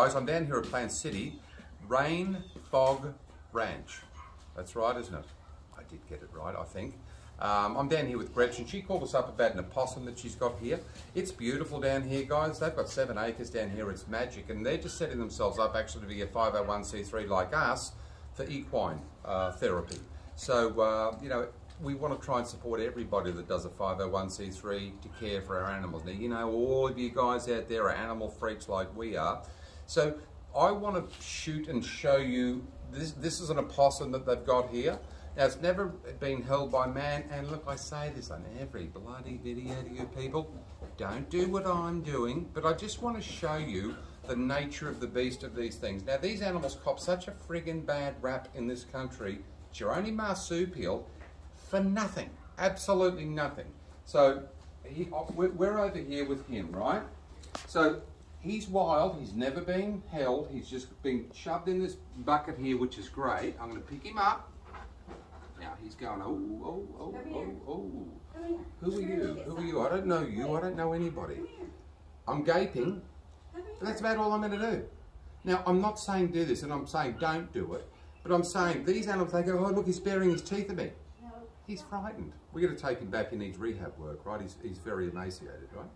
Guys, I'm down here at Plant City, Rain Fog Ranch. That's right, isn't it? I did get it right, I think. Um, I'm down here with Gretchen. She called us up about an opossum that she's got here. It's beautiful down here, guys. They've got seven acres down here. It's magic. And they're just setting themselves up actually to be a 501c3 like us for equine uh, therapy. So, uh, you know, we want to try and support everybody that does a 501c3 to care for our animals. Now, you know, all of you guys out there are animal freaks like we are. So I want to shoot and show you, this, this is an opossum that they've got here. Now, it's never been held by man, and look, I say this on every bloody video to you people. Don't do what I'm doing, but I just want to show you the nature of the beast of these things. Now, these animals cop such a friggin' bad rap in this country. It's marsupial for nothing, absolutely nothing. So uh, we're over here with him, right? So he's wild, he's never been held, he's just been shoved in this bucket here, which is great. I'm gonna pick him up. Now he's going, oh, oh, oh, oh, oh. Who are you? Who are you? I don't know you, I don't know anybody. I'm gaping, but that's about all I'm gonna do. Now, I'm not saying do this, and I'm saying don't do it, but I'm saying these animals, they go, oh, look, he's baring his teeth at me. He's frightened. We're going to take him back. He needs rehab work, right? He's, he's very emaciated, right?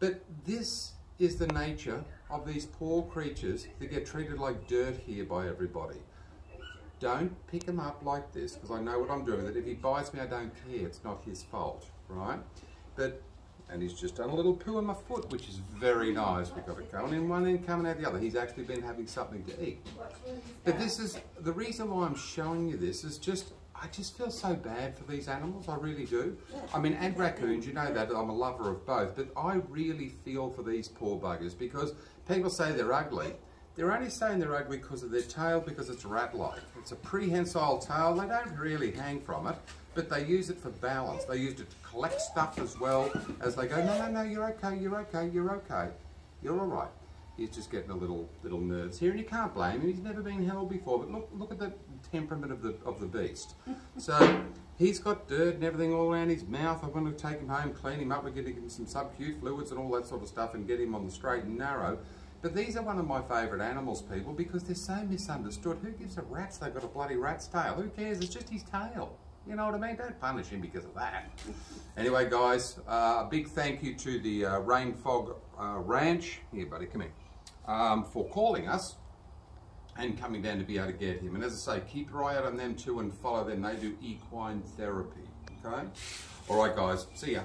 But this is the nature of these poor creatures that get treated like dirt here by everybody. Don't pick him up like this, because I know what I'm doing with it. If he bites me, I don't care. It's not his fault, right? But, and he's just done a little poo on my foot, which is very nice. We've got it going in one end, coming out the other. He's actually been having something to eat. But this is, the reason why I'm showing you this is just I just feel so bad for these animals, I really do. I mean, and raccoons, you know that, I'm a lover of both, but I really feel for these poor buggers because people say they're ugly. They're only saying they're ugly because of their tail, because it's rat-like. It's a prehensile tail, they don't really hang from it, but they use it for balance. They use it to collect stuff as well as they go, no, no, no, you're okay, you're okay, you're okay. You're all right he's just getting a little little nerves here, and you can't blame him. He's never been held before, but look look at the temperament of the of the beast. So he's got dirt and everything all around his mouth. I'm going to take him home, clean him up. We're going to give him some sub-Q fluids and all that sort of stuff, and get him on the straight and narrow. But these are one of my favourite animals, people, because they're so misunderstood. Who gives a rat's they've got a bloody rat's tail? Who cares? It's just his tail. You know what I mean? Don't punish him because of that. Anyway, guys, uh, a big thank you to the uh, Rain Fog uh, Ranch. Here, buddy, come here um, for calling us and coming down to be able to get him. And as I say, keep your eye out on them too and follow them. They do equine therapy, okay? All right, guys. See ya.